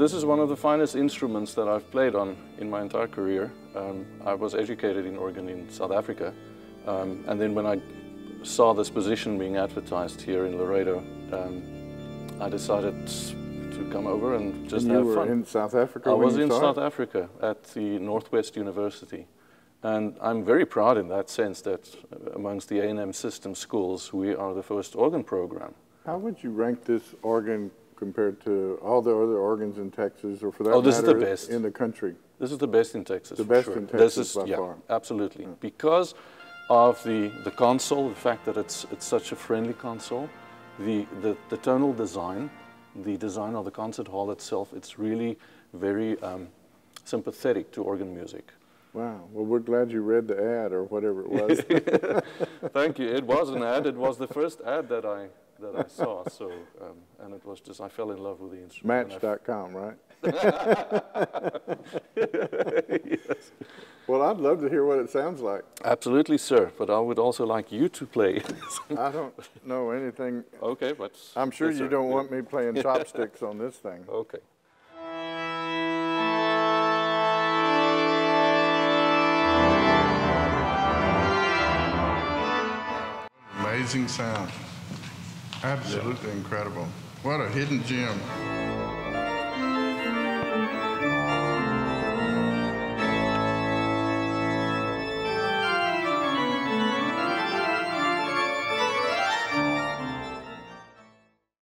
this is one of the finest instruments that I've played on in my entire career. Um, I was educated in organ in South Africa, um, and then when I saw this position being advertised here in Laredo, um, I decided to come over and just and have you were fun. in South Africa I was in South it? Africa at the Northwest University. And I'm very proud in that sense that amongst the A&M system schools, we are the first organ program. How would you rank this organ compared to all the other organs in Texas, or for that Oh, this is the matter, best. in the country? This is the best in Texas. The best sure. in This Texas is, by yeah, far. Absolutely. Because of the, the console, the fact that it's, it's such a friendly console, the, the, the tonal design, the design of the concert hall itself, it's really very um, sympathetic to organ music. Wow. Well, we're glad you read the ad or whatever it was. Thank you. It was an ad. It was the first ad that I that I saw. So, um, and it was just I fell in love with the instrument. Match.com, right? Well, I'd love to hear what it sounds like. Absolutely, sir. But I would also like you to play. I don't know anything. okay, but I'm sure Yes, you sir. don't want me playing chopsticks on this thing. Okay. Amazing sound. Absolutely incredible. What a hidden gem.